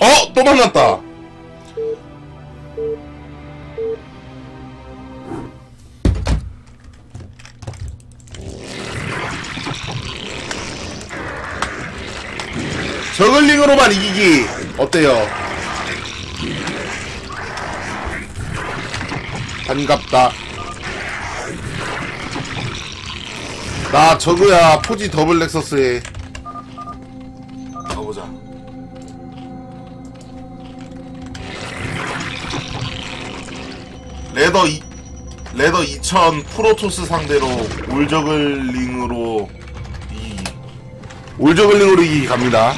어! 또 만났다! 저글링으로만 이기기 어때요? 반갑다 나 저그야 포지 더블 렉서스에 레더 이, 레더 2000 프로토스 상대로 올저글링으로 이 올저글링으로 이기 갑니다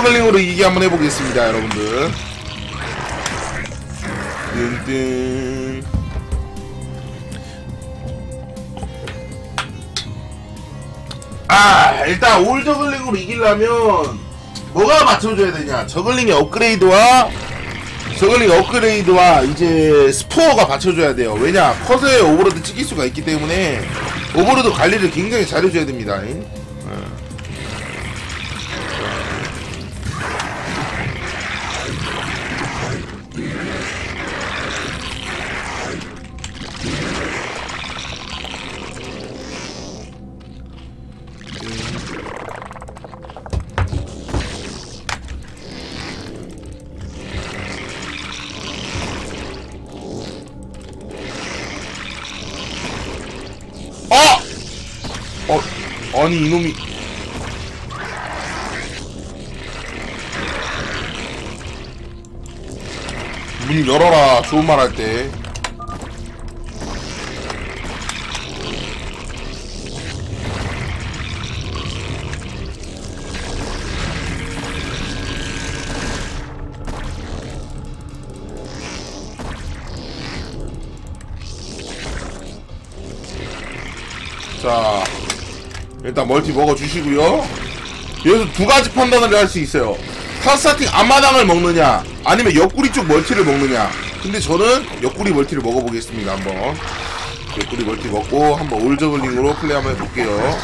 zergling으로 이기기 한번 해보겠습니다 여러분들. 뜬뜬. 아 일단 all zergling으로 이기려면 뭐가 맞춰줘야 되냐? zergling의 업그레이드와 zergling 업그레이드와 이제 spore가 받쳐줘야 돼요. 왜냐? corsair에 overlord 찢길 수가 있기 때문에 overlord 관리를 굉장히 잘해줘야 됩니다 어! 어, 아니 이놈이 문 열어라 좋은 말 할 때 자 일단 멀티 먹어주시고요. 여기서 두 가지 판단을 할 수 있어요. 타 starting 앞마당을 먹느냐 아니면 옆구리 쪽 멀티를 먹느냐. 근데 저는 옆구리 멀티를 먹어보겠습니다 한번. 옆구리 멀티 먹고 한번 all zergling으로 플레이 한번 해볼게요.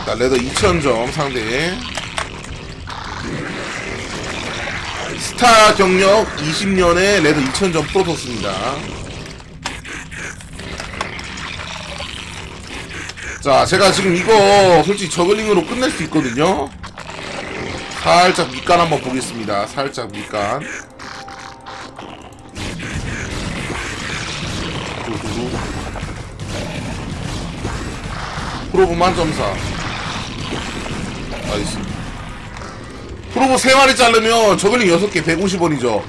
일단 ladder 2000점 상대 스타 경력 20년에 ladder 2000점 프로토스입니다. 자, 제가 지금 이거 솔직히 zergling으로 끝낼 수 있거든요. 살짝 밑간 한번 보겠습니다. 살짝 밑간. probe 만점사. nice. probe 3마리 자르면 zergling 6개 150원이죠.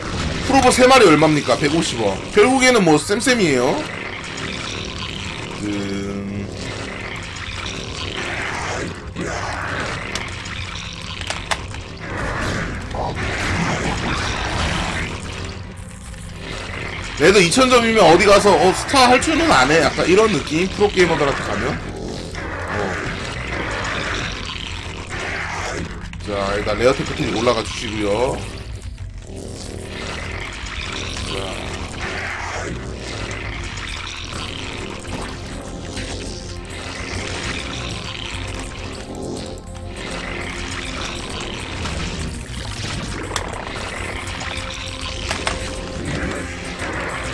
probe 3마리 얼마입니까? 150원. 결국에는 뭐 쌤쌤이에요? 음... ladder 2000점이면 어디 가서 어 스타 할 줄은 아네. 약간 이런 느낌? 프로게이머들한테 가면 자 일단 레어 테크트리 올라가 주시고요.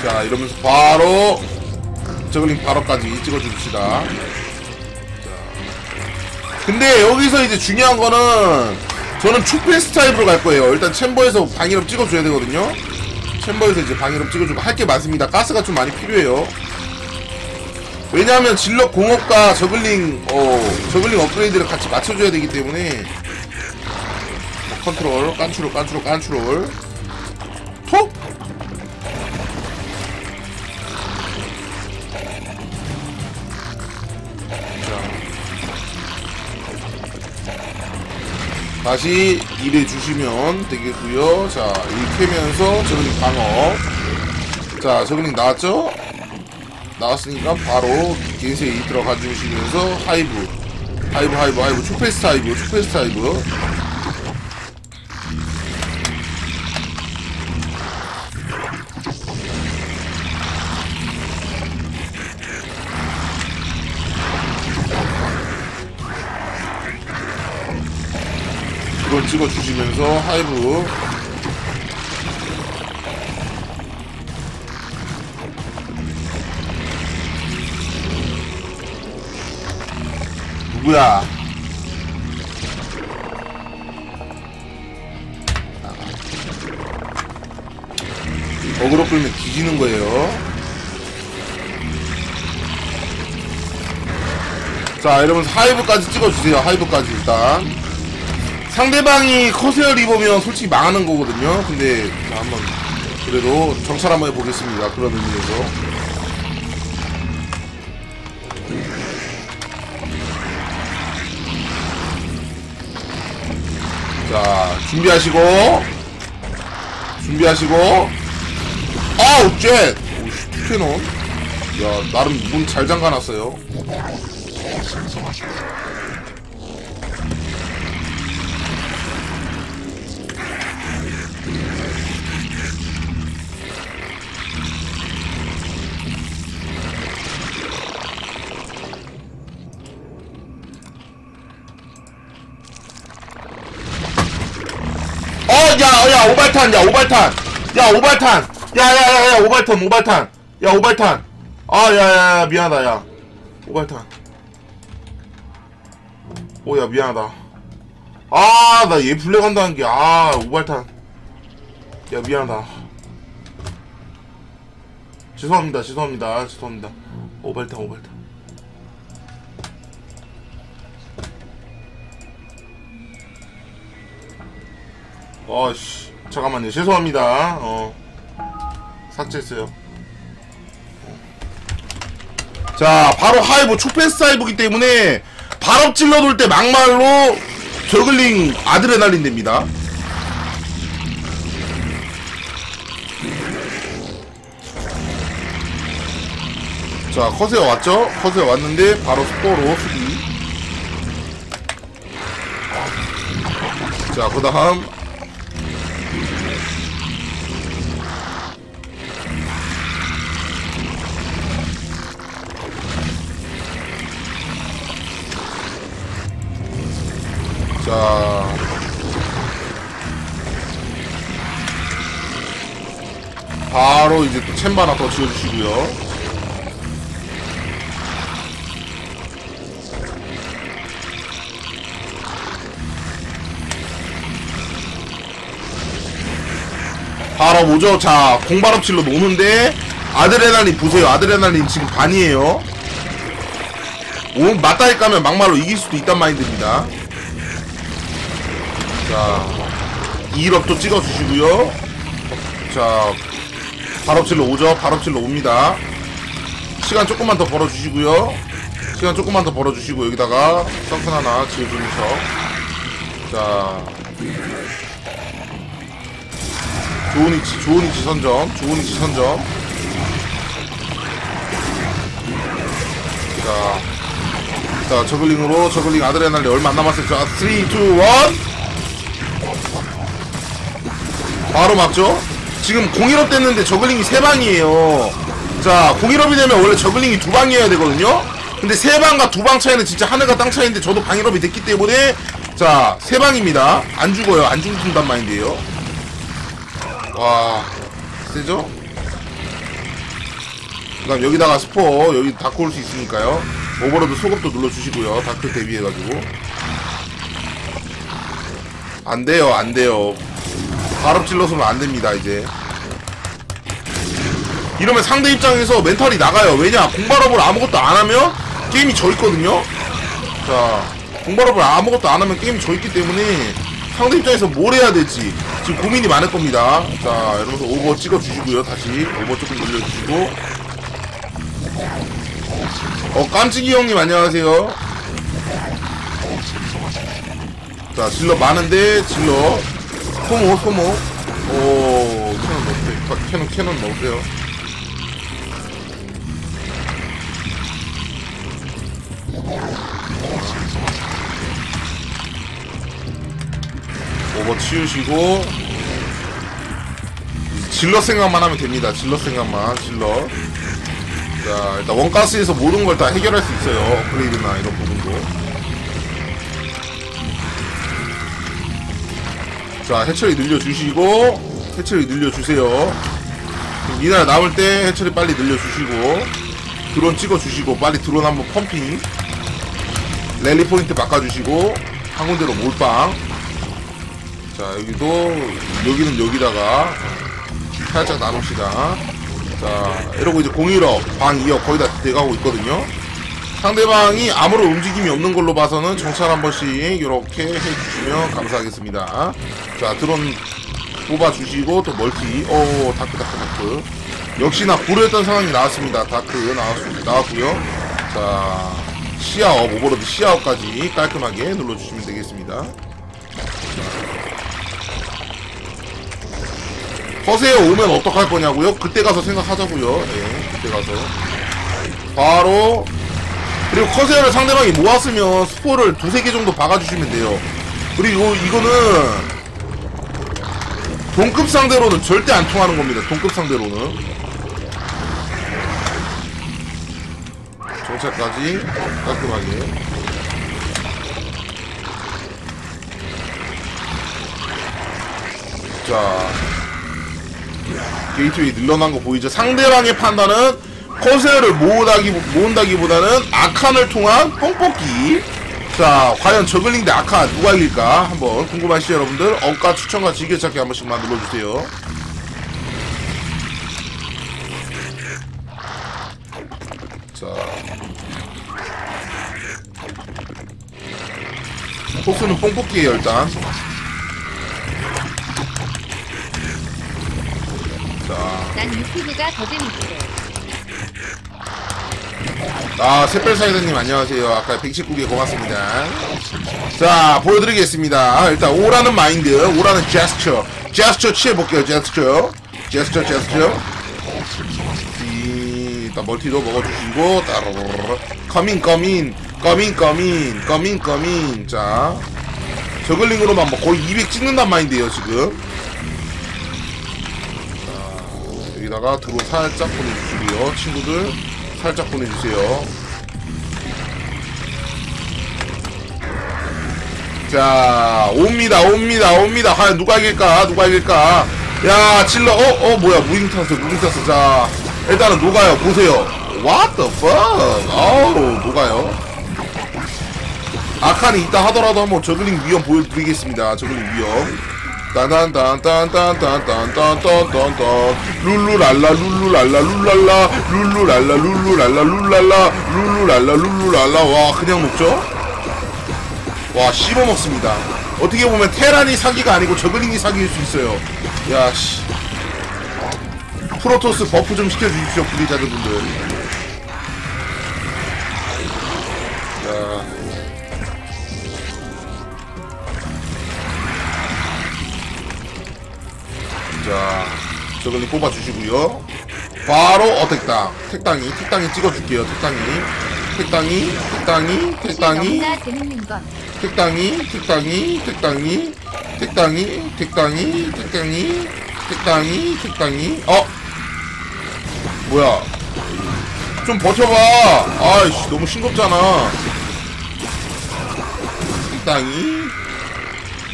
자 이러면서 바로 저글링 바로까지 찍어줍시다. 근데 여기서 이제 중요한 거는 저는 초fast hive로 갈 거예요. 일단 chamber에서 방일업 찍어줘야 되거든요. chamber에서 이제 방일업 찍어주고 할 게 많습니다. 가스가 좀 많이 필요해요. 왜냐하면 zealot 공업과 zergling 어 zergling 업그레이드를 같이 맞춰줘야 되기 때문에 뭐 컨트롤 깐추롤 깐추롤 깐추롤 톡 다시 일해 주시면 되겠고요. 자 이렇게 하면서 zergling 방어. 자 zergling 나왔죠? 나왔으니까 바로 겐세이 들어가 주시면서 hive. hive hive hive. 초fast hive 초fast hive 찍어 주시면서 하이브 누구야? 어그로 끌면 뒤지는 거예요. 자, 이러면서 하이브까지 찍어주세요. 하이브까지 일단. 상대방이 커세어 입으면 솔직히 망하는 거거든요. 근데 자, 한번 그래도 정찰 한번 해보겠습니다. 그런 의미에서. 자, 준비하시고. 준비하시고. 아우, jet! 오씨, 투캐논. 야, 나름 문 잘 잠가놨어요. 오발탄, 야, 오발탄. 야, 오발탄. 야, 야, 야, 야, 오발탄, 오발탄. 야, 오발탄. 아, 야, 야, 야, 미안하다, 야. 오발탄. 오, 야, 미안하다. 아, 나얘 한다는 게, 아, 오발탄. 야, 미안하다. 죄송합니다, 죄송합니다, 죄송합니다. 오발탄, 오발탄. 어씨 잠깐만요. 죄송합니다. 어. 삭제했어요. 자 바로 hive 초fast hive기 때문에 발업 zealot 돌 때 막말로 zergling 아드레날린 됩니다. 자 corsair 왔죠? corsair 왔는데 바로 spore로 수비. 자 그 다음 자. 바로 이제 또 챔바 하나 더 지어주시고요. 바로 오죠. 자, 공발업질로 노는데, 아드레날린 보세요. 아드레날린 지금 반이에요. 오, 맞다이 까면 막말로 이길 수도 있단 마인드입니다. 자, 2일업도 찍어주시고요. 자, 발업질로 오죠. 발업질로 옵니다. 시간 조금만 더 벌어주시고요. 시간 조금만 더 벌어주시고 여기다가 썬큰 하나 지어주면서 자, 좋은 위치, 좋은 위치 선점, 좋은 위치 선점. 자, 자 zergling으로 zergling 아드레날린 얼마 안 남았어요. 자, 3, 2, 1. 바로 막죠? 지금 01업 됐는데 zergling이 3방이에요. 자, 01업이 되면 원래 zergling이 2방이어야 되거든요? 근데 3방과 2방 차이는 진짜 하늘과 땅 차이인데 저도 방일업이 됐기 때문에 자, 3방입니다. 안 죽어요. 안 죽는단 말인데요. 와, 세죠? 그 다음 여기다가 spore, 여기 dark 올 수 있으니까요. overlord 속업도 눌러주시고요. dark 대비해가지고. 안 돼요, 안 돼요. 발업 zealot으로는 안 됩니다, 이제. 이러면 상대 입장에서 멘탈이 나가요. 왜냐? 공발업을 아무것도 안 하면 게임이 져 있거든요? 자, 공발업을 아무것도 안 하면 게임이 져 있기 때문에 상대 입장에서 뭘 해야 될지 지금 고민이 많을 겁니다. 자, 이러면서 over 찍어주시고요. 다시 over 조금 늘려주시고. 어, 깜찍이 형님 안녕하세요. 자 zealot 많은데 zealot 소모 소모. 오 cannon 넣으세요. cannon cannon 넣으세요. over 치우시고. zealot 생각만 하면 됩니다. zealot 생각만. zealot. 자 일단 one가스에서 모든 걸 다 해결할 수 있어요. 업그레이드나 이런 부분 자 해처리 늘려주시고 해처리 늘려주세요. 미나라 남을 때 해처리 빨리 늘려주시고 드론 찍어주시고 빨리 드론 한번 펌핑. 랠리 포인트 바꿔주시고 한 군데로 몰빵. 자 여기도 여기는 여기다가 살짝 나눕시다. 자 이러고 이제 01억 방 2억 거의 다 돼가고 있거든요 상대방이 아무런 움직임이 없는 걸로 봐서는 정찰 한 번씩 이렇게 해주시면 감사하겠습니다. 자 드론 뽑아주시고 또 multi. 오 dark dark dark. 역시나 고려했던 상황이 나왔습니다. dark 나왔, 나왔고요. 자 시야업 overlord 시야업까지 깔끔하게 눌러주시면 되겠습니다. 허세에 오면 어떡할 거냐고요? 그때 가서 생각하자고요. 예 그때 가서. 바로 그리고 corsair를 상대방이 모았으면 spore를 두세 개 정도 박아주시면 돼요. 그리고 이거는 동급 상대로는 절대 안 통하는 겁니다. 동급 상대로는. 정찰까지 깔끔하게. 자. 게이트웨이 늘어난 거 보이죠? 상대방의 판단은 corsair를 모으다기, 모은다기보다는 아칸을 통한 뽕뽑기. 자 과연 저글링 대 아칸 누가 이길까? 한번 궁금하시죠 여러분들? 억가 추천과 즐겨찾기 한 번씩만 눌러주세요. 자. 포스는 뽕뽑기에요 일단. 자. 난 유튜브가 더 재밌어. 아, 샛별사이드님 안녕하세요. 아까 119개 고맙습니다. 자, 보여드리겠습니다. 아, 일단 오라는 마인드, 오라는 제스처. 제스처 취해볼게요, 제스처. 제스처, 제스처. 이, 일단 multi도 먹어주시고, 따르르르. 커민, 커민, 커민, 커민, 커민, 커민. 자, zergling으로만 뭐 거의 200 찍는단 마인드예요 지금. 자, 여기다가 드론 살짝 보내주시고요. 친구들, 살짝 보내주세요. 자, 옵니다, 옵니다, 옵니다. 과연 누가 이길까? 누가 이길까? 야, zealot, 어, 어, 뭐야, moving 탔어, moving 탔어. 자, 일단은 녹아요, 보세요. What the fuck? 어우, 녹아요. 아칸이 있다 하더라도 한번 zergling 위엄 보여드리겠습니다. zergling 위엄. 딴딴딴딴딴딴딴딴딴딴 룰루랄라 룰루랄라 룰랄라 룰루랄라 룰루랄라 룰랄라 룰루랄라 룰루랄라 와 그냥 먹죠? 와 씹어 먹습니다. 어떻게 보면 테란이 사기가 아니고 저글링이 사기일 수 있어요. 야 씨. 프로토스 buff 좀 시켜주십시오 블리자드분들. 자. 자, 저글링 뽑아주시고요. 바로 어택당, 택당이, 택당이 찍어줄게요. 택당이, 택당이, 택당이, 택당이. 택당이, 택당이, 택당이, 택당이, 택당이, 택당이, 택당이, 택당이. 어, 뭐야? 좀 버텨봐. 아이씨, 너무 싱겁잖아. 택당이.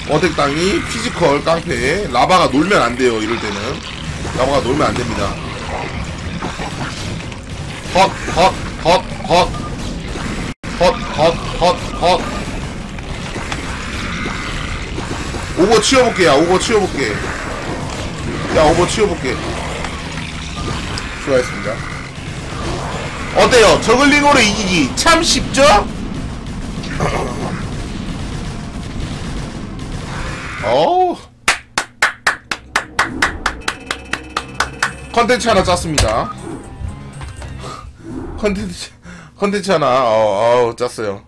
attack 땅이 physical 깡패. 라바가 놀면 안 돼요 이럴 때는. 라바가 놀면 안 됩니다. 헛헛헛헛헛헛헛헛 오버 치워볼게 야. 오버 치워볼게. 야 오버 치워볼게. 수고하셨습니다. 어때요? 저글링으로 이기기. 참 쉽죠? 어우. 컨텐츠 하나 짰습니다. 컨텐츠 컨텐츠 하나 어, 어 짰어요